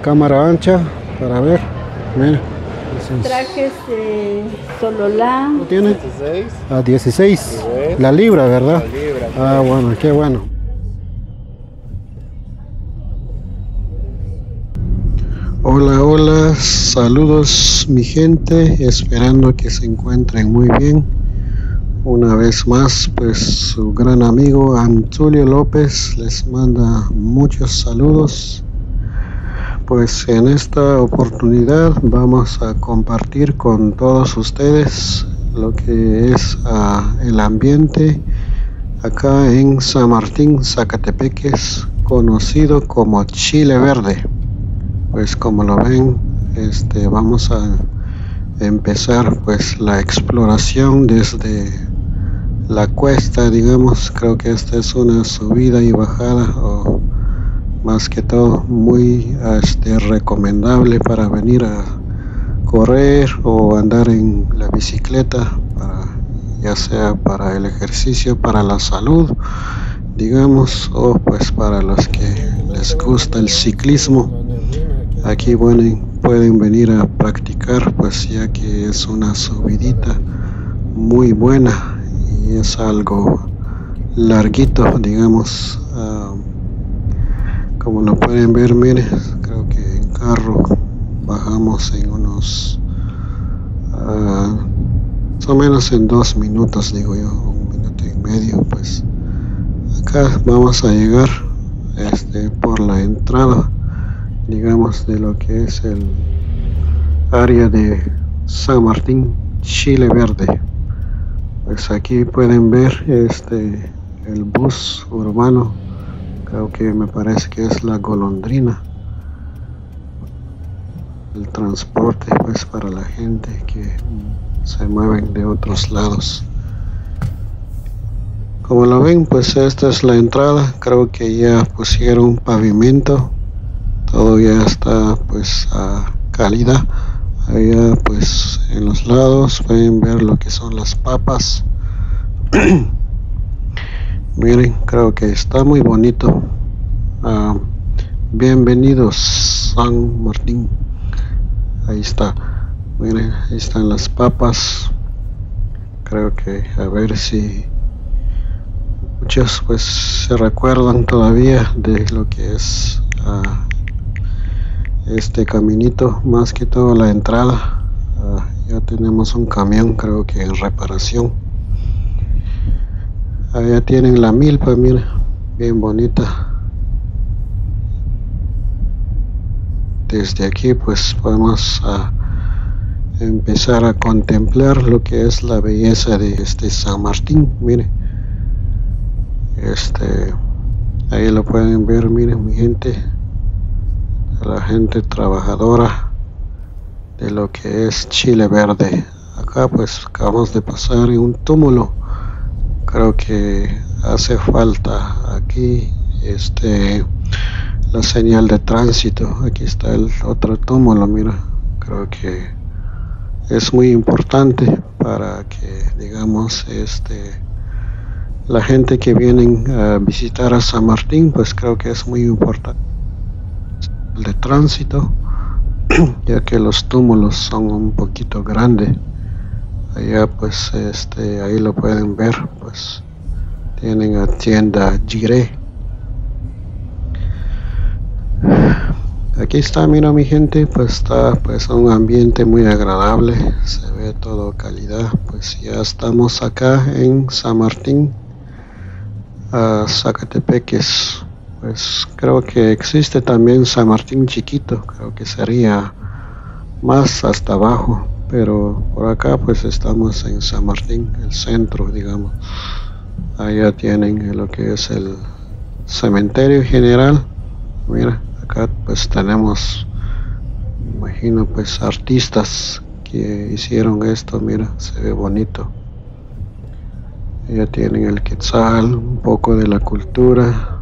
cámara ancha para ver. Mira. Trajes de Sololá. ¿Lo tiene? 16. A 16. Bien. La libra, ¿verdad? La libra. Ah, bueno, qué bueno. Hola, hola, saludos mi gente, esperando que se encuentren muy bien. Una vez más, pues su gran amigo Antulio López les manda muchos saludos. Pues en esta oportunidad vamos a compartir con todos ustedes lo que es ah, el ambiente acá en San Martín, Zacatepeques, conocido como Chile Verde. Pues como lo ven, este, vamos a empezar pues la exploración desde la cuesta, digamos, creo que esta es una subida y bajada o más que todo muy este, recomendable para venir a correr o andar en la bicicleta para ya sea para el ejercicio para la salud digamos o pues para los que les gusta el ciclismo. Aquí bueno, pueden venir a practicar pues ya que es una subidita muy buena y es algo larguito digamos ah, como lo pueden ver miren creo que en carro bajamos en unos ah, más o menos en dos minutos digo yo un minuto y medio pues. Acá vamos a llegar este por la entrada digamos de lo que es el área de San Martín Chile Verde. Pues aquí pueden ver este el bus urbano creo que me parece que es la golondrina. El transporte pues para la gente que se mueven de otros lados. Como lo ven pues esta es la entrada. Creo que ya pusieron pavimento. Todo ya está pues a calidad. Allá pues en los lados pueden ver lo que son las papas miren creo que está muy bonito. Ah, bienvenidos San Martín. Ahí está. Miren ahí están las papas. Creo que a ver si muchos pues se recuerdan todavía de lo que es ah, este caminito más que todo la entrada. Ah, ya tenemos un camión creo que en reparación allá tienen la milpa mira bien bonita. Desde aquí pues podemos ah, empezar a contemplar lo que es la belleza de este San Martín mire. Este ahí lo pueden ver miren mi gente. La gente trabajadora de lo que es Chile Verde. Acá pues acabamos de pasar en un túmulo creo que hace falta aquí este la señal de tránsito. Aquí está el otro túmulo mira. Creo que es muy importante para que digamos este la gente que vienen a visitar a San Martín pues creo que es muy importante el de tránsito ya que los túmulos son un poquito grandes allá pues este ahí lo pueden ver pues tienen a tienda Giré aquí está mira mi gente pues está pues un ambiente muy agradable se ve todo calidad pues ya estamos acá en San Martín a Zacatepeques pues creo que existe también San Martín chiquito creo que sería más hasta abajo pero por acá pues estamos en San Martín el centro digamos. Allá tienen lo que es el cementerio general. Mira acá pues tenemos imagino pues artistas que hicieron esto. Mira se ve bonito. Ya tienen el quetzal un poco de la cultura.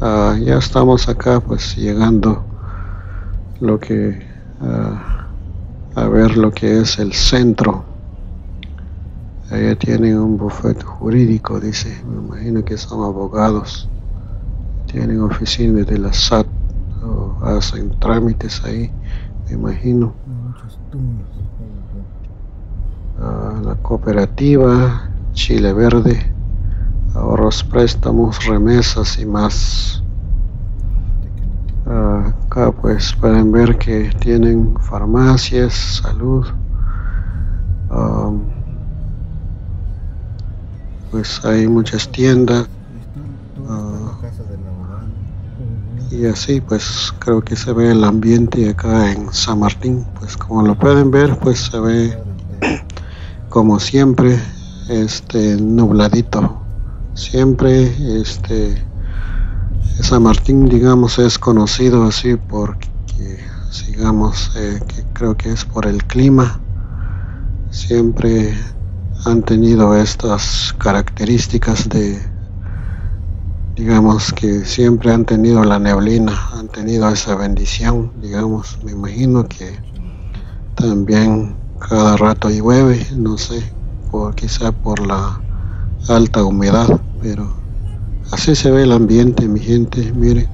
Ah, ya estamos acá pues llegando lo que ah, a ver lo que es el centro allá tienen un bufete jurídico dice me imagino que son abogados tienen oficinas de la SAT o hacen trámites ahí, me imagino. Ah, la cooperativa Chile Verde, ahorros, préstamos, remesas y más. Ah, acá pues pueden ver que tienen farmacias, salud. pues hay muchas tiendas. y así pues creo que se ve el ambiente acá en San Martín. Pues como lo pueden ver pues se ve como siempre este nubladito. Siempre este San Martín, digamos, es conocido así porque, digamos, eh, que creo que es por el clima. Siempre han tenido estas características de, digamos, que siempre han tenido la neblina, han tenido esa bendición, digamos. Me imagino que también cada rato llueve, no sé, por, quizá por la alta humedad, pero Así se ve el ambiente, mi gente. Miren,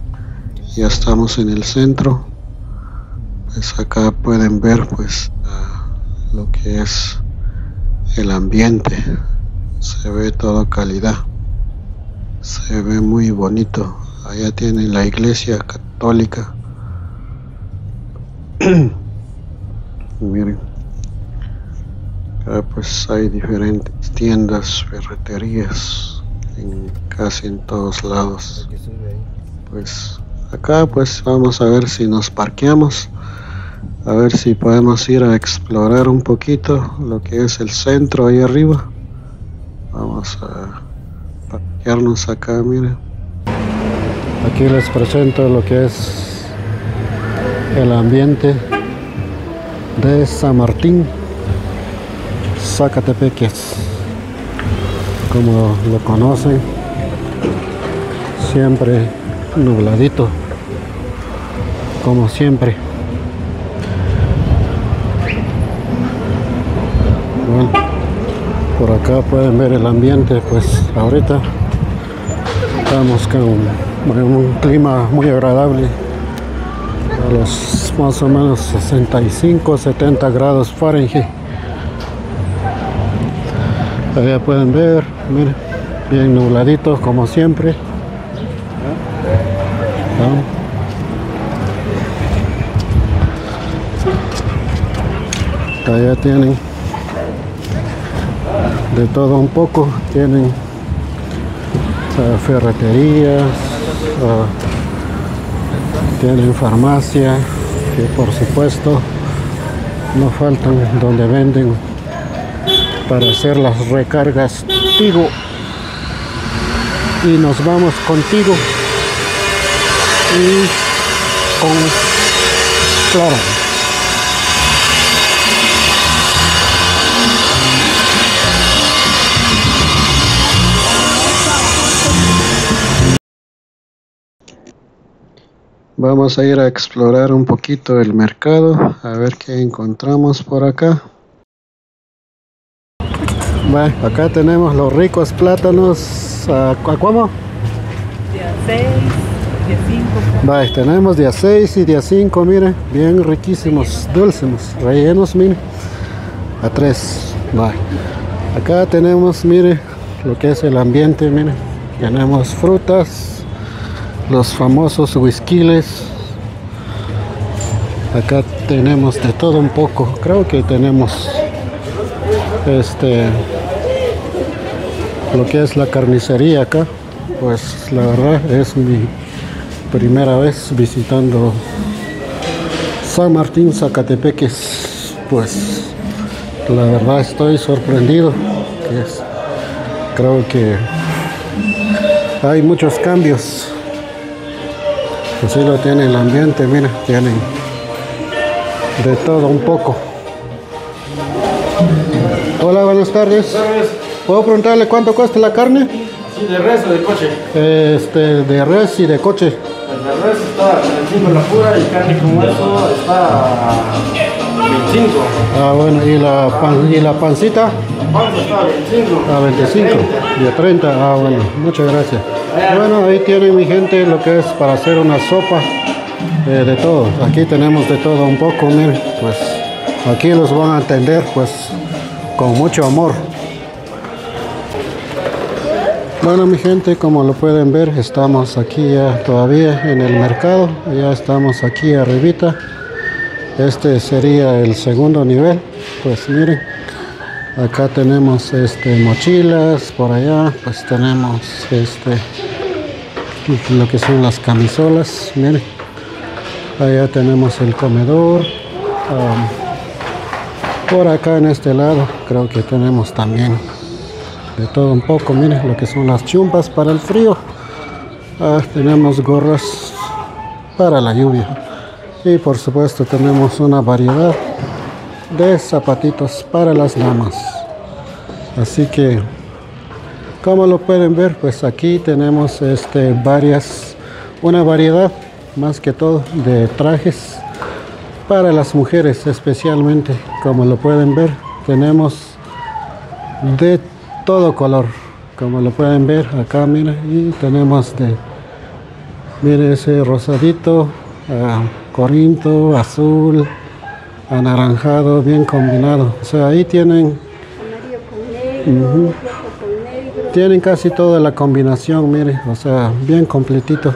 ya estamos en el centro. Pues acá pueden ver pues lo que es el ambiente. Se ve toda calidad. Se ve muy bonito. Allá tienen la iglesia católica. Miren. Acá pues hay diferentes tiendas, ferreterías en casi en todos lados. Pues acá pues vamos a ver si nos parqueamos, a ver si podemos ir a explorar un poquito lo que es el centro ahí arriba. Vamos a parquearnos acá, miren. Aquí les presento lo que es el ambiente de San Martín, Zacatepeques como lo conocen siempre nubladito como siempre. Bueno por acá pueden ver el ambiente pues ahorita estamos con un clima muy agradable a los más o menos 65 70 grados Fahrenheit allá pueden ver miren, bien nubladito como siempre. Allá tienen de todo un poco, tienen uh, ferreterías, uh, tienen farmacia, que por supuesto no faltan donde venden para hacer las recargas. Tigo y nos vamos contigo. Y con claro Vamos a ir a explorar un poquito el mercado, a ver qué encontramos por acá. Bueno, acá tenemos los ricos plátanos. ¿A, cómo? Día 6, día 5. Vale, tenemos día 6 y día 5, miren, bien riquísimos, dulces, rellenos, miren, a 3. Vale. Acá tenemos, mire, lo que es el ambiente, miren, tenemos frutas, los famosos whiskiles. Acá tenemos de todo un poco, creo que tenemos este lo que es la carnicería acá pues la verdad es mi primera vez visitando San Martín Zacatepeques pues la verdad estoy sorprendido creo que hay muchos cambios. Así lo tiene el ambiente mira tienen de todo un poco. Hola, buenas tardes. ¿Puedo preguntarle cuánto cuesta la carne? Sí, de res o de coche. Este, de res y de coche. El de res está 25 la pura y carne como eso está 25. Ah, bueno, ¿y la, pan, y la pancita? La panza está a 25. A 25 y a 30. Ah, bueno, muchas gracias. Bueno, ahí tiene mi gente lo que es para hacer una sopa eh, de todo. Aquí tenemos de todo un poco, miren, pues aquí los van a atender pues con mucho amor. Bueno mi gente, como lo pueden ver, estamos aquí ya todavía en el mercado, ya estamos aquí arribita. Este sería el segundo nivel, pues miren, acá tenemos este mochilas, por allá pues tenemos este lo que son las camisolas, miren, allá tenemos el comedor, por acá en este lado creo que tenemos también de todo un poco miren lo que son las chumpas para el frío. Ah, tenemos gorras para la lluvia. Y por supuesto tenemos una variedad de zapatitos para las damas. Así que como lo pueden ver pues aquí tenemos este varias una variedad más que todo de trajes para las mujeres especialmente. Como lo pueden ver tenemos de todo color como lo pueden ver acá mira y tenemos de mire ese rosadito corinto azul anaranjado bien combinado. O sea ahí tienen tienen casi toda la combinación mire o sea bien completito.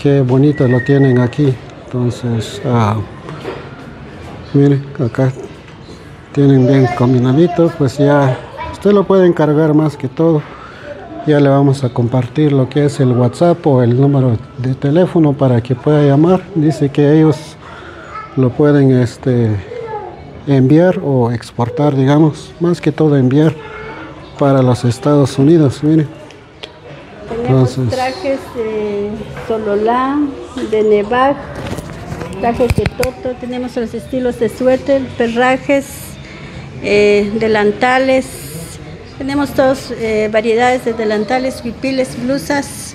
Qué bonito lo tienen aquí. Entonces ah, mire acá tienen bien combinadito pues ya Usted lo puede encargar más que todo. Ya le vamos a compartir lo que es el WhatsApp o el número de teléfono para que pueda llamar. Dice que ellos lo pueden este, enviar o exportar, digamos, más que todo enviar para los Estados Unidos. Mire. Tenemos trajes de Sololá, de Nevac, trajes de Toto, tenemos los estilos de suéter, perrajes, eh, delantales, tenemos dos eh, variedades de delantales, huipiles, blusas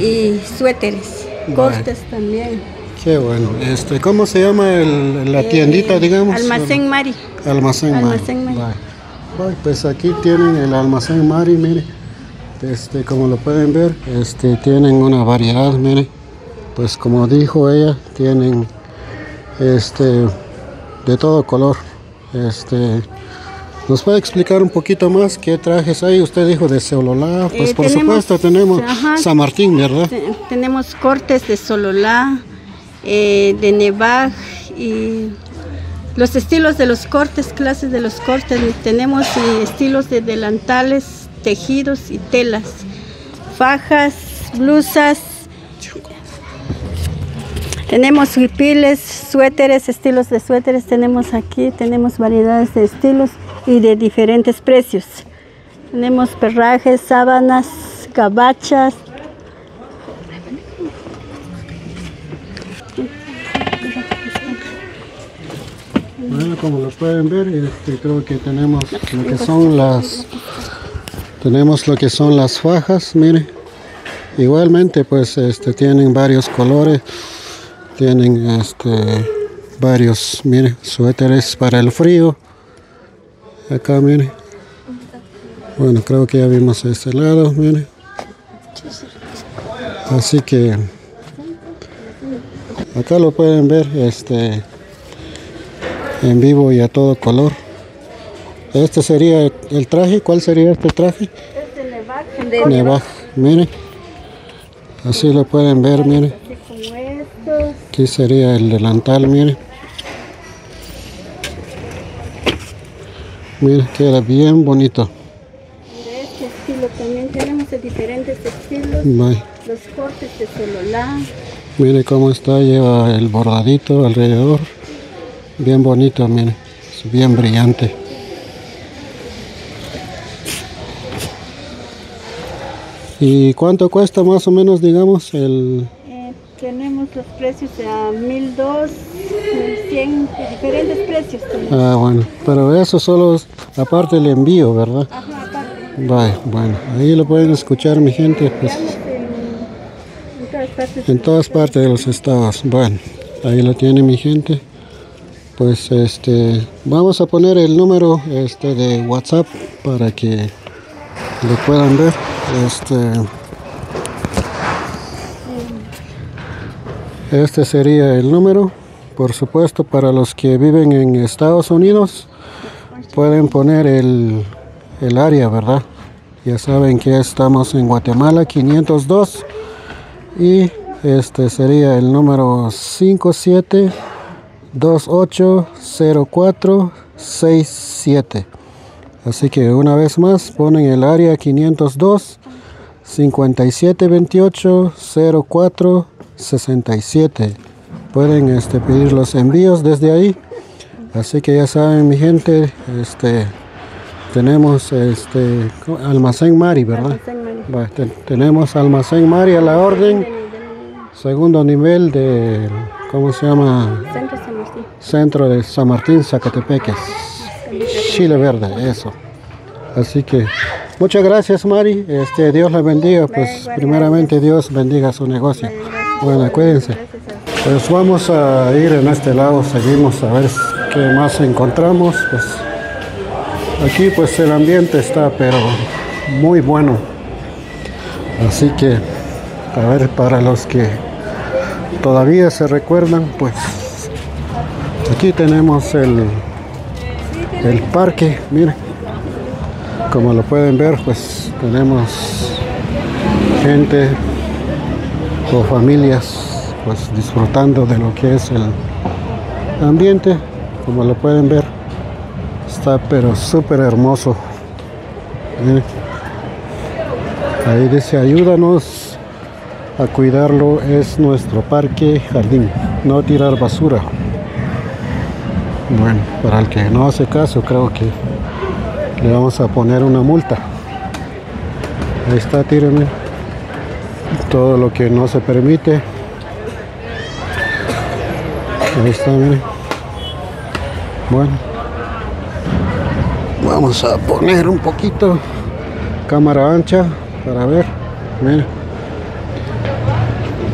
y suéteres, costes también. Qué bueno. Este, ¿Cómo se llama el, la eh, tiendita, digamos? Almacén Mari. Almacén, almacén Mari. pues aquí tienen el almacén Mari, mire. Este, como lo pueden ver, este, tienen una variedad, mire. Pues como dijo ella, tienen este, de todo color. Este, ¿Nos puede explicar un poquito más qué trajes hay? Usted dijo de Sololá, pues eh, por supuesto tenemos San Martín, ¿verdad? tenemos cortes de Sololá, eh, de Nevaj y los estilos de los cortes, clases de los cortes. Tenemos eh, estilos de delantales, tejidos y telas, fajas, blusas. Tenemos huipiles, suéteres, estilos de suéteres tenemos aquí, tenemos variedades de estilos y de diferentes precios. Tenemos perrajes, sábanas, cabachas. Bueno, como lo pueden ver, este, creo que tenemos lo que son las tenemos lo que son las fajas, mire. Igualmente pues este tienen varios colores. Tienen este varios, mire, suéteres para el frío acá mire. Bueno creo que ya vimos este lado mire. Así que acá lo pueden ver este en vivo y a todo color. Este sería el traje. ¿cuál sería este traje? Este Nevaj mire. Así lo pueden ver mire. Aquí sería el delantal mire Mira, queda bien bonito. De este estilo también tenemos de diferentes estilos. Los cortes de sololá. Mire cómo está, lleva el bordadito alrededor. Bien bonito, mire. Es bien brillante. ¿Y cuánto cuesta más o menos, digamos, el, tenemos los precios a 1002, 1100, diferentes precios. Ah, bueno, pero eso solo es aparte del envío, ¿verdad? Ajá, aparte. Vale, bueno, ahí lo pueden escuchar mi gente. Pues, en, todas partes. En todas partes de los estados. Bueno, ahí lo tiene mi gente. Pues este, vamos a poner el número este de WhatsApp para que lo puedan ver. Este Este sería el número. Por supuesto, para los que viven en Estados Unidos, pueden poner el, el área, ¿verdad? Ya saben que estamos en Guatemala 502 y este sería el número 57280467. Así que una vez más ponen el área 502 5728 0467. Pueden este, pedir los envíos desde ahí. Así que ya saben, mi gente, este tenemos este almacén Mari, ¿verdad? Te- tenemos almacén Mari a la orden. Segundo nivel de ¿cómo se llama? Centro San Martín. Centro de San Martín, Zacatepeques. Chile Verde, eso. Así que muchas gracias Mari, este Dios la bendiga, pues primeramente Dios bendiga su negocio. Bueno, cuídense. Pues vamos a ir en este lado, seguimos a ver qué más encontramos. Pues aquí pues el ambiente está pero muy bueno. Así que a ver para los que todavía se recuerdan, pues aquí tenemos el el parque, miren. Como lo pueden ver, pues tenemos gente o familias pues disfrutando de lo que es el ambiente, como lo pueden ver. Está pero súper hermoso. Ahí dice ayúdanos a cuidarlo, es nuestro parque jardín, no tirar basura. Bueno, para el que no hace caso, creo que le vamos a poner una multa. Ahí está, tírenme. Todo lo que no se permite. Ahí está, miren. Bueno. Vamos a poner un poquito cámara ancha para ver. Miren.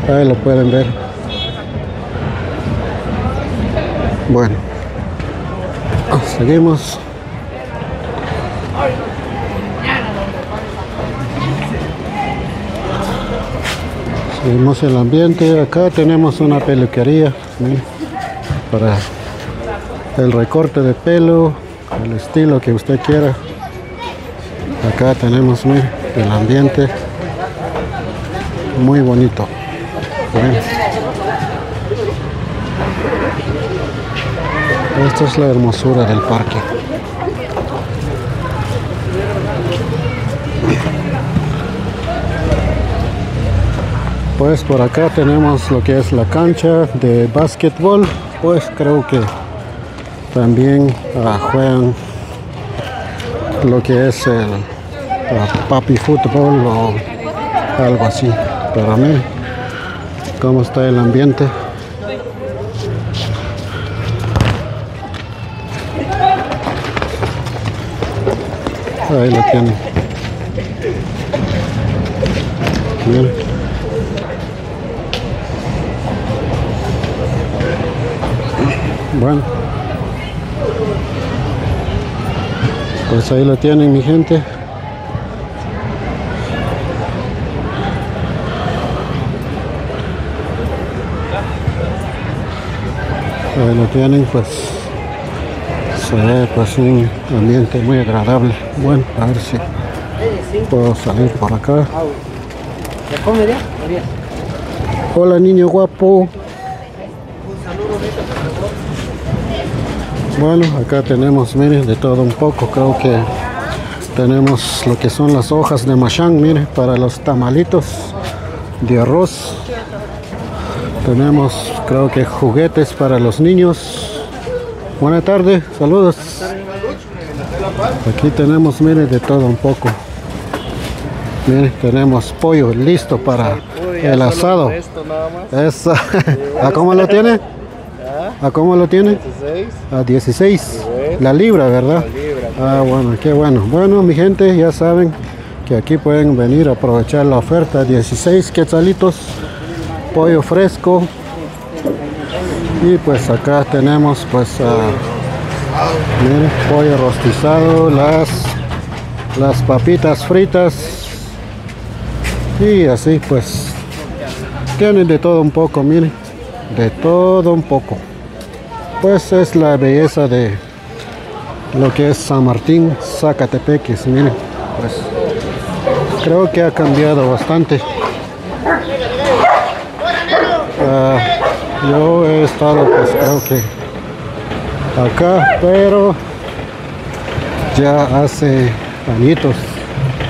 Ahí lo pueden ver. Bueno. Seguimos. Seguimos el ambiente. Acá tenemos una peluquería ¿sí? Para el recorte de pelo, el estilo que usted quiera. Acá tenemos el ambiente muy bonito. Bueno. Esta es la hermosura del parque. Pues por acá tenemos lo que es la cancha de básquetbol. Pues creo que también ah, juegan lo que es el ah, papi fútbol o algo así. Pero mí, cómo está el ambiente. Ahí lo tienen. Miren. Bueno. Pues ahí lo tienen mi gente. Ahí lo tienen pues se ve pues un ambiente muy agradable. Bueno, a ver si puedo salir por acá. Hola niño guapo. Bueno, acá tenemos, miren, de todo un poco. Creo que tenemos lo que son las hojas de machán, miren, para los tamalitos de arroz. Tenemos, creo que juguetes para los niños. Buenas tardes, saludos. Aquí tenemos, miren, de todo un poco. Miren, tenemos pollo listo para el asado. ¿A cómo lo tiene? ¿A cómo lo tiene? 16. A 16. La libra, ¿verdad? libra. Ah, bueno, qué bueno. Bueno, mi gente, ya saben que aquí pueden venir a aprovechar la oferta. 16 quetzalitos, pollo fresco. Y pues acá tenemos pues ah, miren, pollo rostizado, las, las papitas fritas. Y así pues tienen de todo un poco, miren. de todo un poco. Pues es la belleza de lo que es San Martín, Zacatepeques, miren, pues creo que ha cambiado bastante. Ah, yo he estado pues creo que acá, pero ya hace añitos.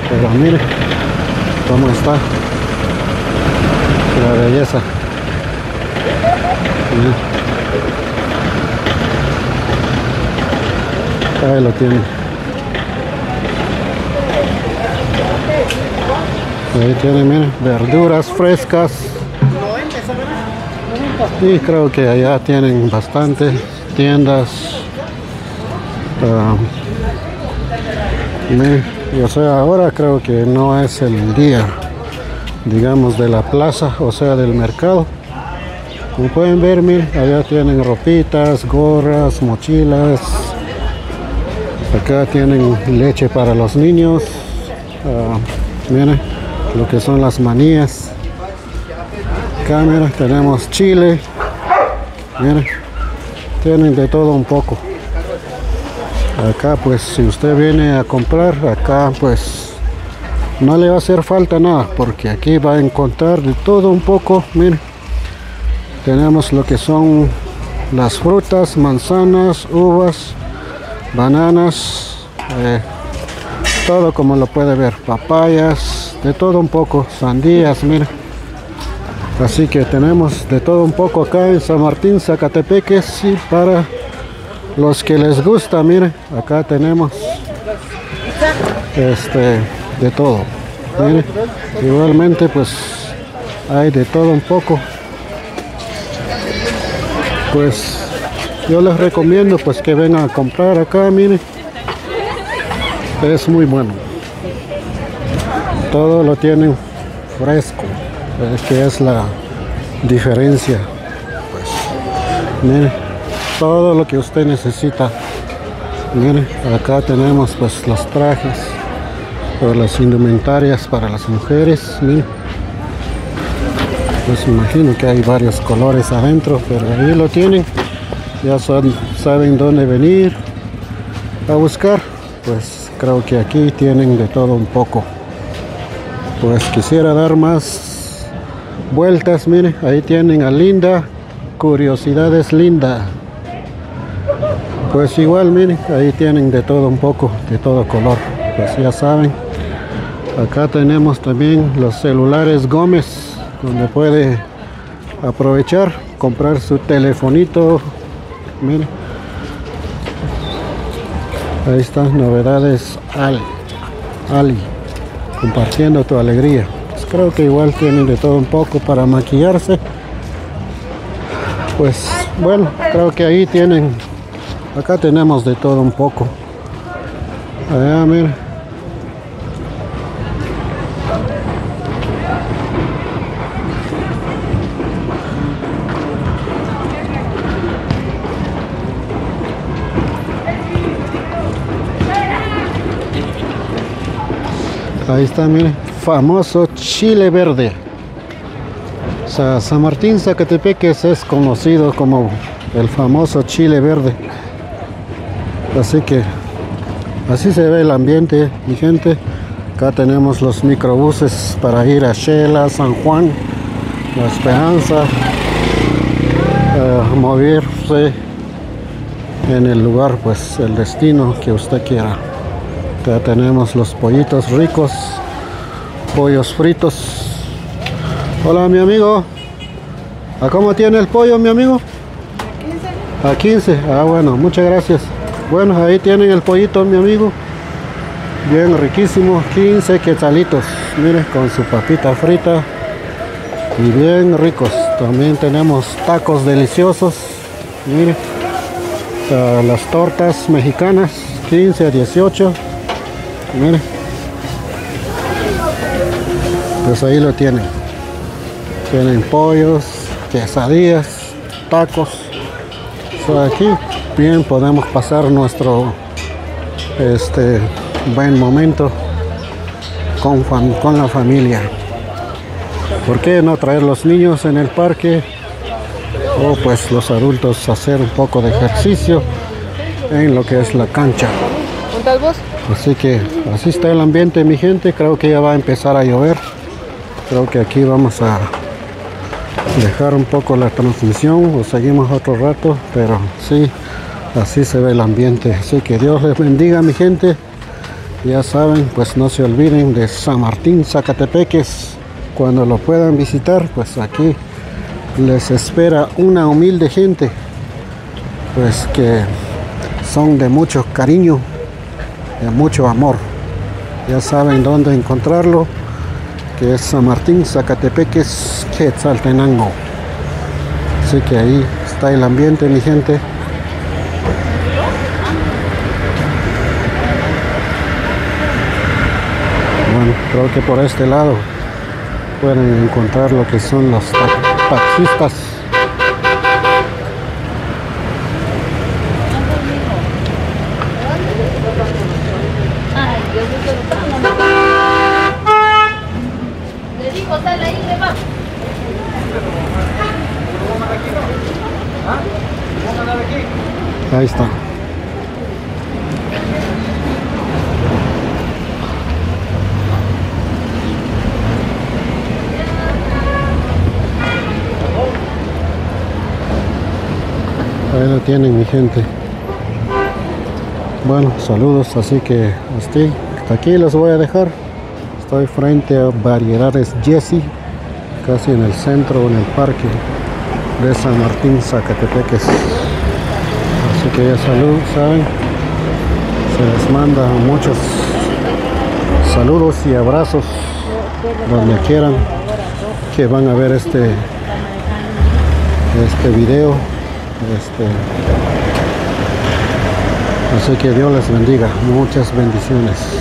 Pero miren cómo está la belleza. Ahí lo tienen. Ahí tienen, miren, verduras frescas. Y creo que allá tienen bastante tiendas. Miren, o sea, ahora creo que no es el día, digamos, de la plaza, o sea, del mercado. Como pueden ver, miren, allá tienen ropitas, gorras, mochilas. Acá tienen leche para los niños. Ah, miren lo que son las manías. Acá, miren, tenemos chile. Miren, tienen de todo un poco. Acá, pues, si usted viene a comprar, acá, pues, no le va a hacer falta nada, porque aquí va a encontrar de todo un poco. Miren, tenemos lo que son las frutas, manzanas, uvas, bananas, eh, todo como lo puede ver, papayas, de todo un poco, sandías, mira. Así que tenemos de todo un poco acá en San Martín, Zacatepeques y para los que les gusta, miren, acá tenemos este de todo. Miren, igualmente pues hay de todo un poco. Pues yo les recomiendo pues que vengan a comprar acá, miren. Es muy bueno. Todo lo tienen fresco. Es que es la diferencia. Pues, miren, todo lo que usted necesita. Miren, acá tenemos pues los trajes, o las indumentarias para las mujeres. Miren. Pues imagino que hay varios colores adentro, pero ahí lo tienen ya saben dónde venir a buscar. Pues creo que aquí tienen de todo un poco. Pues quisiera dar más vueltas miren ahí tienen a Linda. Curiosidades Linda. Pues igual miren ahí tienen de todo un poco de todo color. Pues ya saben acá tenemos también los celulares Gómez donde puede aprovechar comprar su telefonito Mira. Ahí están novedades Ali. Ali. Compartiendo tu alegría. Pues creo que igual tienen de todo un poco para maquillarse. Pues bueno, creo que ahí tienen. Acá tenemos de todo un poco. Allá, mira. Ahí está, mire, famoso chile verde. O sea, San Martín Zacatepeques es conocido como el famoso chile verde. Así que así se ve el ambiente, mi gente. Acá tenemos los microbuses para ir a Shela, San Juan, La Esperanza, eh, moverse en el lugar, pues el destino que usted quiera. Ya tenemos los pollitos ricos, pollos fritos. Hola mi amigo. ¿A cómo tiene el pollo mi amigo? A 15. Ah bueno, muchas gracias. Bueno, ahí tienen el pollito mi amigo. Bien riquísimo, 15 quetzalitos. Miren, con su papita frita. Y bien ricos. También tenemos tacos deliciosos. Miren. Las tortas mexicanas, 15 a 18. Miren. Pues ahí lo tienen. Tienen pollos, quesadillas, tacos. Aquí bien podemos pasar nuestro este buen momento con, con la familia. ¿Por qué no traer los niños en el parque o pues los adultos hacer un poco de ejercicio en lo que es la cancha. Así que así está el ambiente mi gente, creo que ya va a empezar a llover. Creo que aquí vamos a dejar un poco la transmisión o seguimos otro rato, pero sí, así se ve el ambiente. Así que Dios les bendiga mi gente. Ya saben, pues no se olviden de San Martín, Zacatepeques. Cuando lo puedan visitar, pues aquí les espera una humilde gente, pues que son de mucho cariño, de mucho amor. Ya saben dónde encontrarlo, que es San Martín, Zacatepeques, Quetzaltenango. Así que ahí está el ambiente, mi gente. Bueno, creo que por este lado pueden encontrar lo que son los ta- taxistas. Le digo, sale ahí, le va. Ahí está. Ahí lo tienen mi gente. Bueno, saludos, así que hasta hasta aquí los voy a dejar. Estoy frente a Variedades Jesse, casi en el centro, en el parque de San Martín, Zacatepeques. Así que ya salud, saben. Se les manda muchos saludos y abrazos donde quieran que van a ver este este video. Este, así que Dios les bendiga. Muchas bendiciones.